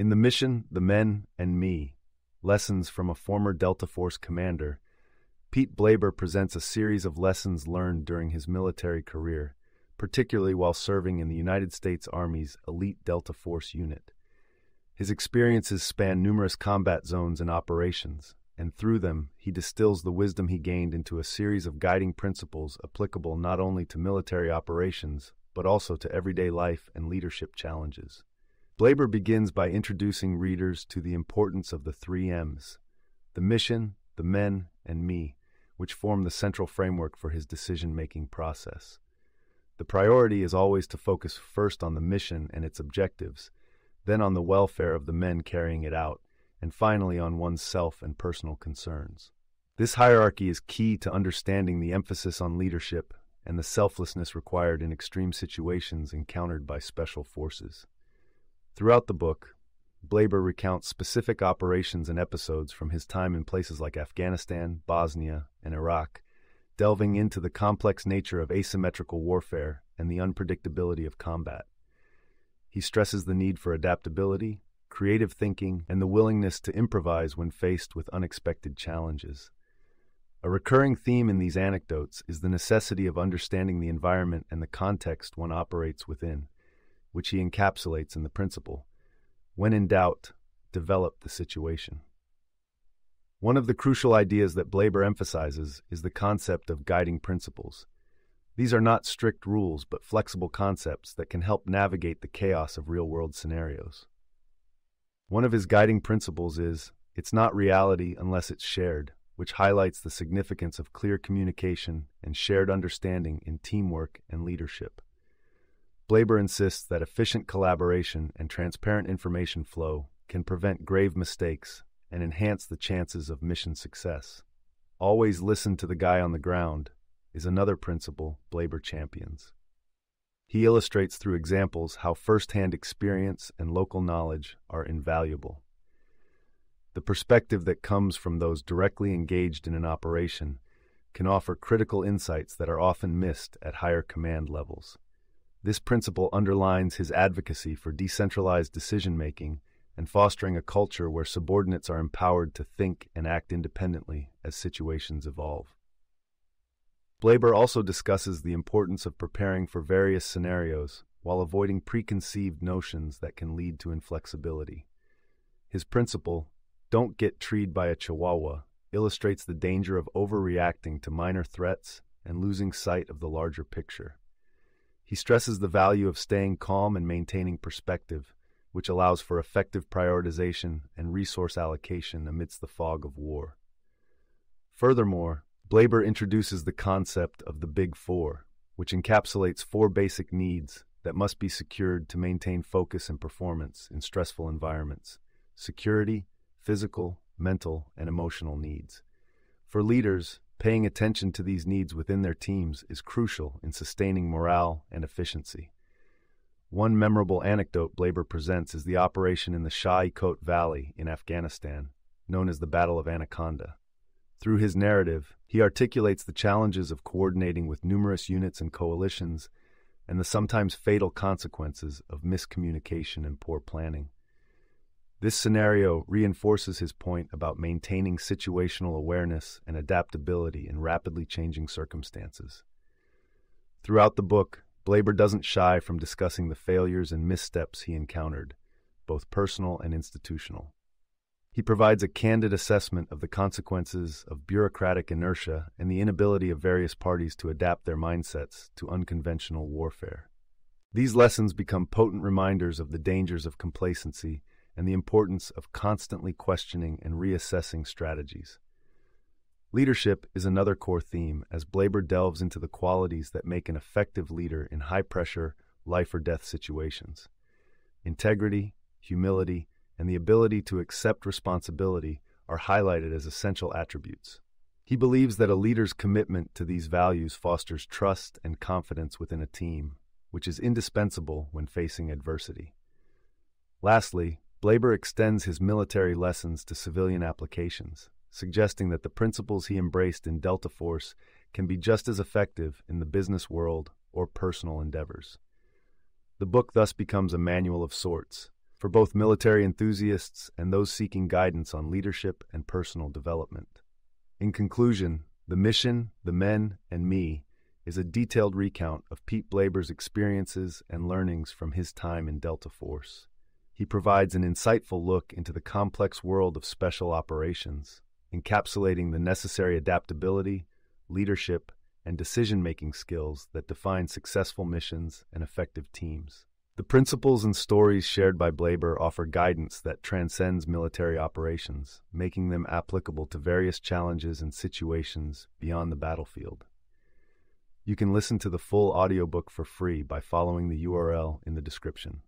In The Mission, The Men, and Me Lessons from a Former Delta Force Commander, Pete Blaber presents a series of lessons learned during his military career, particularly while serving in the United States Army's elite Delta Force unit. His experiences span numerous combat zones and operations, and through them, he distills the wisdom he gained into a series of guiding principles applicable not only to military operations, but also to everyday life and leadership challenges. Blaber begins by introducing readers to the importance of the three M's the mission, the men, and me, which form the central framework for his decision making process. The priority is always to focus first on the mission and its objectives, then on the welfare of the men carrying it out, and finally on one's self and personal concerns. This hierarchy is key to understanding the emphasis on leadership and the selflessness required in extreme situations encountered by special forces. Throughout the book, Blaber recounts specific operations and episodes from his time in places like Afghanistan, Bosnia, and Iraq, delving into the complex nature of asymmetrical warfare and the unpredictability of combat. He stresses the need for adaptability, creative thinking, and the willingness to improvise when faced with unexpected challenges. A recurring theme in these anecdotes is the necessity of understanding the environment and the context one operates within which he encapsulates in the principle when in doubt, develop the situation. One of the crucial ideas that Blaber emphasizes is the concept of guiding principles. These are not strict rules, but flexible concepts that can help navigate the chaos of real world scenarios. One of his guiding principles is it's not reality unless it's shared, which highlights the significance of clear communication and shared understanding in teamwork and leadership. Blaber insists that efficient collaboration and transparent information flow can prevent grave mistakes and enhance the chances of mission success. Always listen to the guy on the ground is another principle Blaber champions. He illustrates through examples how first-hand experience and local knowledge are invaluable. The perspective that comes from those directly engaged in an operation can offer critical insights that are often missed at higher command levels. This principle underlines his advocacy for decentralized decision making and fostering a culture where subordinates are empowered to think and act independently as situations evolve. Blaber also discusses the importance of preparing for various scenarios while avoiding preconceived notions that can lead to inflexibility. His principle, don't get treed by a chihuahua, illustrates the danger of overreacting to minor threats and losing sight of the larger picture. He stresses the value of staying calm and maintaining perspective, which allows for effective prioritization and resource allocation amidst the fog of war. Furthermore, Blaber introduces the concept of the Big Four, which encapsulates four basic needs that must be secured to maintain focus and performance in stressful environments security, physical, mental, and emotional needs. For leaders, Paying attention to these needs within their teams is crucial in sustaining morale and efficiency. One memorable anecdote Blaber presents is the operation in the Shah-i-Kot Valley in Afghanistan, known as the Battle of Anaconda. Through his narrative, he articulates the challenges of coordinating with numerous units and coalitions and the sometimes fatal consequences of miscommunication and poor planning. This scenario reinforces his point about maintaining situational awareness and adaptability in rapidly changing circumstances. Throughout the book, Blaber doesn't shy from discussing the failures and missteps he encountered, both personal and institutional. He provides a candid assessment of the consequences of bureaucratic inertia and the inability of various parties to adapt their mindsets to unconventional warfare. These lessons become potent reminders of the dangers of complacency and the importance of constantly questioning and reassessing strategies. Leadership is another core theme as Blaber delves into the qualities that make an effective leader in high pressure, life or death situations. Integrity, humility, and the ability to accept responsibility are highlighted as essential attributes. He believes that a leader's commitment to these values fosters trust and confidence within a team, which is indispensable when facing adversity. Lastly, Blaber extends his military lessons to civilian applications, suggesting that the principles he embraced in Delta Force can be just as effective in the business world or personal endeavors. The book thus becomes a manual of sorts, for both military enthusiasts and those seeking guidance on leadership and personal development. In conclusion, The Mission, The Men, and Me is a detailed recount of Pete Blaber's experiences and learnings from his time in Delta Force. He provides an insightful look into the complex world of special operations, encapsulating the necessary adaptability, leadership, and decision making skills that define successful missions and effective teams. The principles and stories shared by Blaber offer guidance that transcends military operations, making them applicable to various challenges and situations beyond the battlefield. You can listen to the full audiobook for free by following the URL in the description.